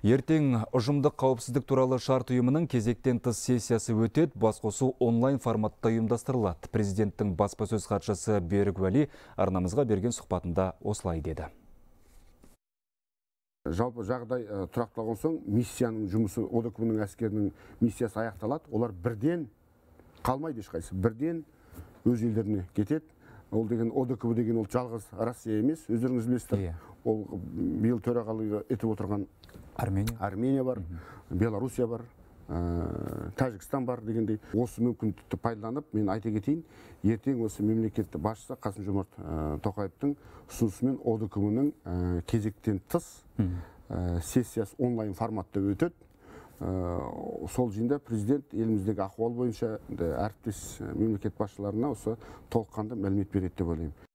Ертең ұжымдық қауіпсіздік туралы шарт ұйымының кезектен тыс сессиясы өтеді. Басқосу онлайн форматта ұйымдастырылады. Президенттің баспасөз хатшысы Берік Уәли арнамызға берген сұхбатында осылай деді. жалпы жағдай тұрақталған соң миссияның жұмысы одкб-ның әскерінің миссиясы аяқталады олар бірден қалмайды ешқайсысы бірден өз елдеріне кетеді ол деген одкб деген ол жалғыз россия емес өздеріңіз білесіздер. Ол биыл төрағалық етіп отырған армения. Армения бар белоруссия бар тәжікстан бар дегендей. Осы мүмкіндікті пайдаланып мен айта кетейін ертең осы мемлекет басшысы қасым жомарт тоқаевтың ұсынысымен одкб ның кезектен тыс сессиясы онлайн форматта өтеді. Сол жиында президент еліміздегі ахуал бойынша әріптес мемлекет басшыларына осы толыққанды мәлімет береді деп ойлаймын.